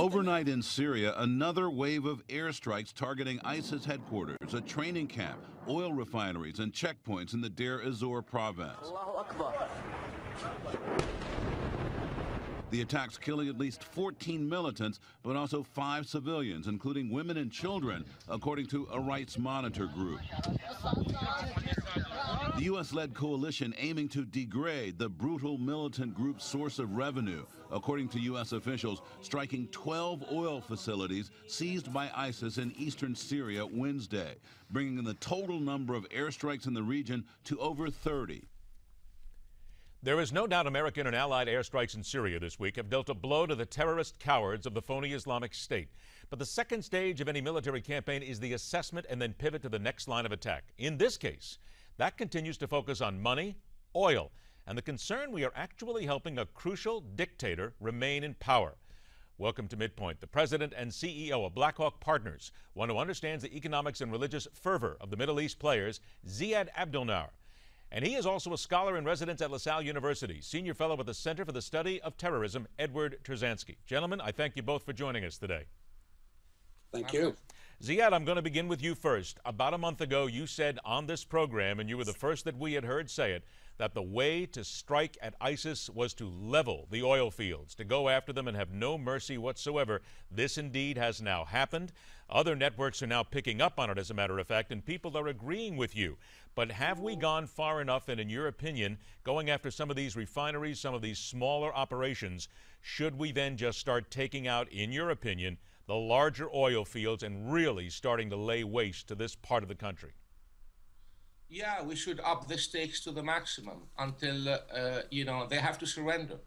Overnight in Syria, another wave of airstrikes targeting ISIS headquarters, a training camp, oil refineries, and checkpoints in the Deir ez-Zor province. The attacks killing at least 14 militants, but also five civilians, including women and children, according to a Rights Monitor group. The U.S. led coalition aiming to degrade the brutal militant group's source of revenue, according to U.S. officials, striking 12 oil facilities seized by ISIS in eastern Syria Wednesday, bringing the total number of airstrikes in the region to over 30. There is no doubt American and allied airstrikes in Syria this week have dealt a blow to the terrorist cowards of the phony Islamic State. But the second stage of any military campaign is the assessment and then pivot to the next line of attack. In this case, that continues to focus on money, oil, and the concern we are actually helping a crucial dictator remain in power. Welcome to Midpoint. The president and CEO of Blackhawk Partners, one who understands the economics and religious fervor of the Middle East players, Ziad Abdelnour. And he is also a scholar in residence at LaSalle University, senior fellow at the Center for the Study of Terrorism, Edward Turzanski. Gentlemen, I thank you both for joining us today. Thank you. Ziad, I'm going to begin with you first. About a month ago, you said on this program, and you were the first that we had heard say it, that the way to strike at ISIS was to level the oil fields, to go after them and have no mercy whatsoever. This indeed has now happened. Other networks are now picking up on it, as a matter of fact, and people are agreeing with you. But have we gone far enough, and in your opinion, going after some of these refineries, some of these smaller operations, should we then just start taking out, in your opinion, the larger oil fields and really starting to lay waste to this part of the country? Yeah, we should up the stakes to the maximum until uh, uh, you know they have to surrender.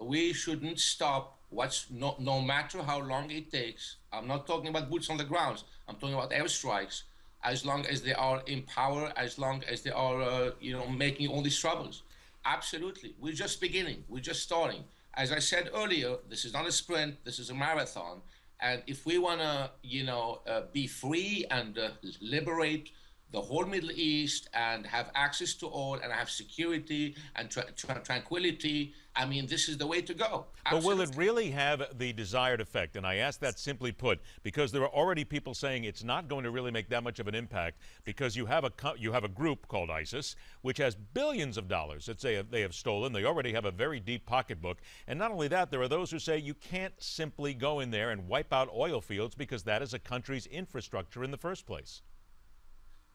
We shouldn't stop. What's no, no matter how long it takes. I'm not talking about boots on the ground. I'm talking about airstrikes. As long as they are in power, as long as they are, uh, you know, making all these troubles. Absolutely, we're just beginning. We're just starting. As I said earlier, this is not a sprint. This is a marathon. And if we want to, you know, uh, be free and uh, liberate the whole Middle East and have access to all and have security and tra- tra- tranquility. I mean, this is the way to go. Absolutely. But will it really have the desired effect? And I ask that simply put because there are already people saying it's not going to really make that much of an impact because you have a you have a group called ISIS which has billions of dollars that say they have stolen. They already have a very deep pocketbook, and not only that, there are those who say you can't simply go in there and wipe out oil fields because that is a country's infrastructure in the first place.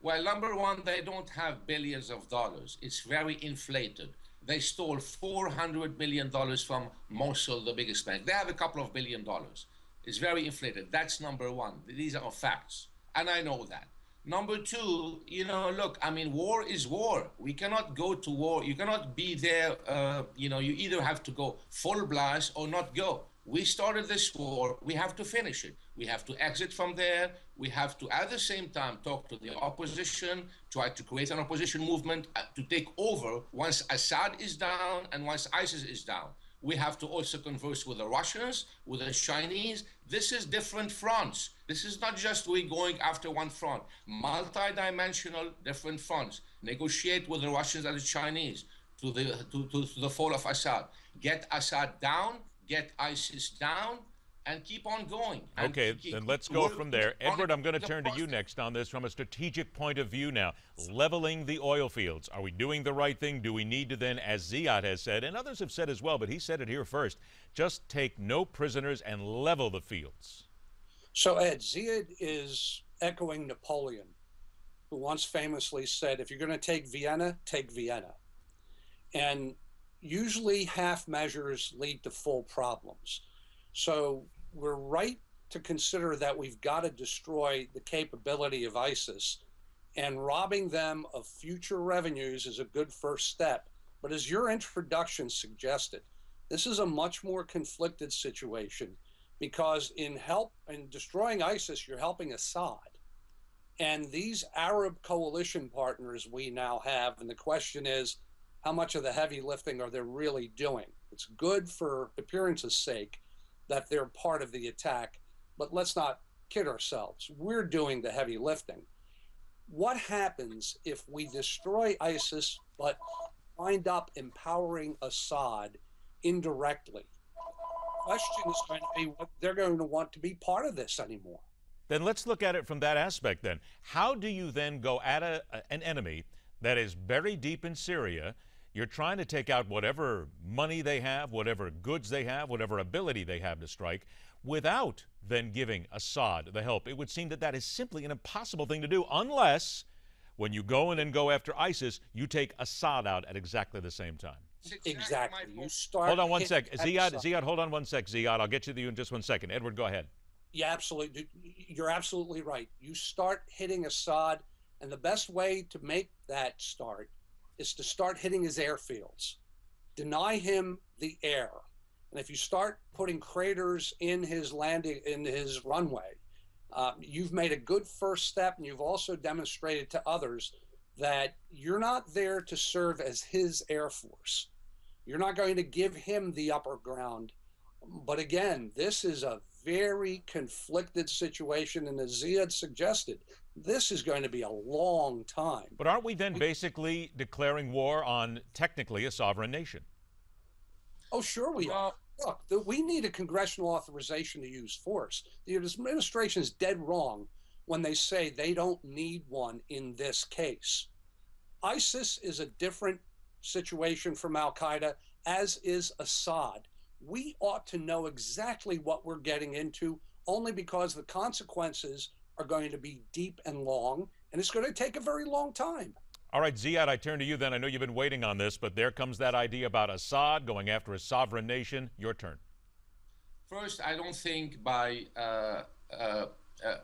Well, number one, they don't have billions of dollars. It's very inflated. They stole $400 million from Mosul, the biggest bank. They have a couple of billion dollars. It's very inflated. That's number one. These are facts. And I know that. Number two, you know, look, I mean, war is war. We cannot go to war. You cannot be there. Uh, you know, you either have to go full blast or not go. We started this war. We have to finish it. We have to exit from there. We have to, at the same time, talk to the opposition, try to create an opposition movement uh, to take over once Assad is down and once ISIS is down. We have to also converse with the Russians, with the Chinese. This is different fronts. This is not just we going after one front. Multi-dimensional, different fronts. Negotiate with the Russians and the Chinese to the to, to, to the fall of Assad. Get Assad down get ISIS down, and keep on going. Okay, then let's go from there. Edward, I'm going to turn to you next on this from a strategic point of view now. Leveling the oil fields. Are we doing the right thing? Do we need to then, as Ziad has said, and others have said as well, but he said it here first, just take no prisoners and level the fields? So, Ed, Ziad is echoing Napoleon, who once famously said, if you're going to take Vienna, take Vienna. And usually half measures lead to full problems. So we're right to consider that we've got to destroy the capability of ISIS, and robbing them of future revenues is a good first step. But as your introduction suggested, this is a much more conflicted situation because in help in destroying ISIS, you're helping Assad. And these Arab coalition partners we now have, and the question is, how much of the heavy lifting are they really doing. It's good for appearance's sake that they're part of the attack, but let's not kid ourselves. We're doing the heavy lifting. What happens if we destroy ISIS but wind up empowering Assad indirectly? The question is going to be they're going to want to be part of this anymore. Then let's look at it from that aspect then. How do you then go at a, an enemy that is buried deep in Syria? You're trying to take out whatever money they have, whatever goods they have, whatever ability they have to strike, without then giving Assad the help. It would seem that that is simply an impossible thing to do unless when you go in and go after ISIS, you take Assad out at exactly the same time. Exactly. You start. Hold on one sec. Ziad, Ziad, hold on one sec. Ziad, I'll get to you in just one second. Edward, go ahead. Yeah, absolutely. You're absolutely right. You start hitting Assad, and the best way to make that start is to start hitting his airfields. Deny him the air. And if you start putting craters in his landing, in his runway, uh, you've made a good first step, and you've also demonstrated to others that you're not there to serve as his air force. You're not going to give him the upper ground. But again, this is a very conflicted situation. And as Ziad suggested, this is going to be a long time. But aren't we then basically declaring war on technically a sovereign nation? Oh, sure we are. Look, the, we need a congressional authorization to use force. The administration is dead wrong when they say they don't need one in this case. ISIS is a different situation from Al Qaeda, as is Assad. We ought to know exactly what we're getting into only because the consequences are going to be deep and long, and it's going to take a very long time. All right, Ziad, I turn to you then. I know you've been waiting on this, but there comes that idea about Assad going after a sovereign nation. Your turn. First, I don't think by uh, uh, uh,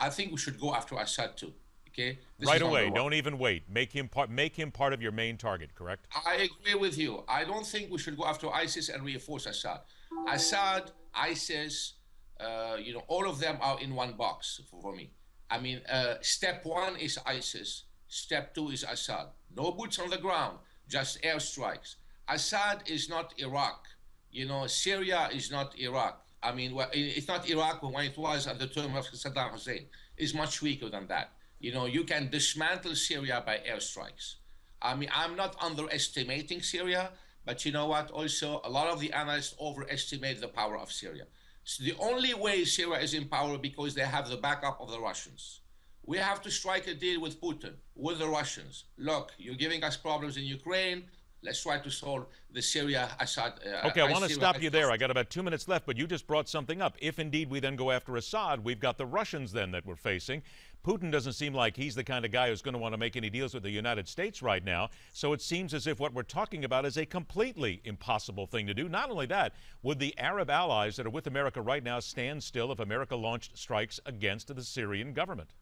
I think we should go after Assad too. Okay. This right away. Don't even wait. Make him part. Make him part of your main target. Correct. I agree with you. I don't think we should go after ISIS and reinforce Assad. Assad, ISIS, uh, you know, all of them are in one box for, me. I mean, uh, step one is ISIS. Step two is Assad. No boots on the ground, just airstrikes. Assad is not Iraq. You know, Syria is not Iraq. I mean, well, it's not Iraq when it was at the term of Saddam Hussein. It's much weaker than that. You know, you can dismantle Syria by airstrikes. I mean, I'm not underestimating Syria, but you know what? Also, a lot of the analysts overestimate the power of Syria. So the only way Syria is in power because they have the backup of the Russians. We have to strike a deal with Putin, with the Russians. Look, you're giving us problems in Ukraine. Let's try to solve the Syria Assad. Uh, okay, I want to stop you there. I got about two minutes left, but you just brought something up. If indeed we then go after Assad, we've got the Russians then that we're facing. Putin doesn't seem like he's the kind of guy who's going to want to make any deals with the United States right now. So it seems as if what we're talking about is a completely impossible thing to do. Not only that, would the Arab allies that are with America right now stand still if America launched strikes against the Syrian government?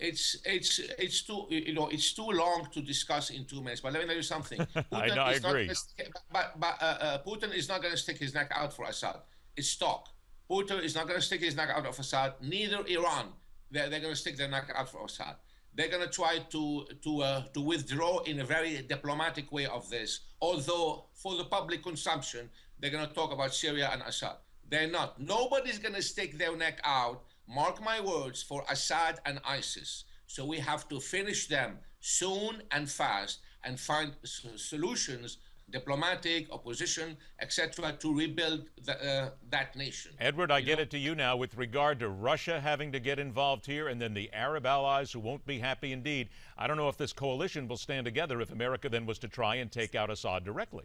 it's it's it's too you know it's too long to discuss in two minutes. But let me tell you something. I know, I agree. Stick, but but uh, uh, Putin is not going to stick his neck out for Assad. It's talk. Putin is not going to stick his neck out of Assad. Neither Iran. They're, they're going to stick their neck out for Assad. They're going to try to to uh, to withdraw in a very diplomatic way of this. Although for the public consumption, they're going to talk about Syria and Assad. They're not. Nobody's going to stick their neck out mark my words, for Assad and ISIS. So we have to finish them soon and fast and find solutions diplomatic, opposition, etc., to rebuild the, uh, that nation. Edward, I you get know? it to you now with regard to Russia having to get involved here and then the Arab allies who won't be happy indeed. I don't know if this coalition will stand together if America then was to try and take out Assad directly.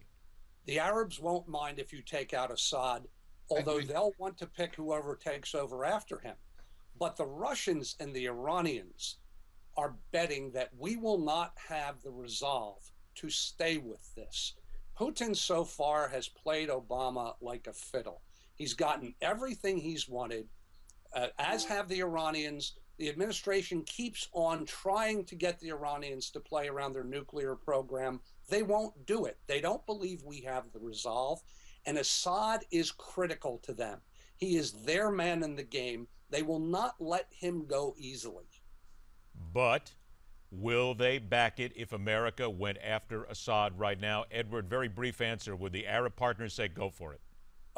The Arabs won't mind if you take out Assad, although they'll want to pick whoever takes over after him. But the Russians and the Iranians are betting that we will not have the resolve to stay with this. Putin so far has played Obama like a fiddle. He's gotten everything he's wanted, uh, as have the Iranians. The administration keeps on trying to get the Iranians to play around their nuclear program. They won't do it. They don't believe we have the resolve. And Assad is critical to them. He is their man in the game. They will not let him go easily. But will they back it if America went after Assad right now? Edward, very brief answer. Would the Arab partners say go for it?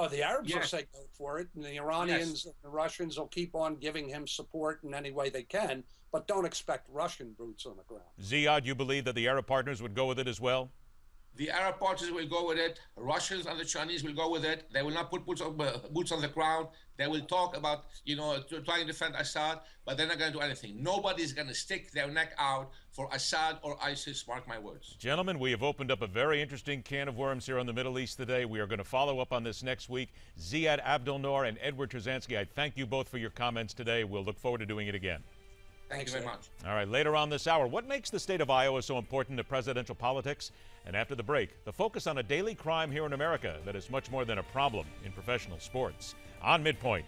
Oh, the Arabs yes. will say go for it, and the Iranians yes. and the Russians will keep on giving him support in any way they can, but don't expect Russian boots on the ground. Ziad, you believe that the Arab partners would go with it as well? The Arab parties will go with it. Russians and the Chinese will go with it. They will not put boots on, uh, boots on the ground. They will talk about, you know, trying to defend Assad, but they're not going to do anything. Nobody's going to stick their neck out for Assad or ISIS, mark my words. Gentlemen, we have opened up a very interesting can of worms here on the Middle East today. We are going to follow up on this next week. Ziad Abdelnour and Edward Turzanski, I thank you both for your comments today. We'll look forward to doing it again. Thank Thanks, you very much. All right, later on this hour, what makes the state of Iowa so important to presidential politics? And after the break, the focus on a daily crime here in America that is much more than a problem in professional sports. On Midpoint.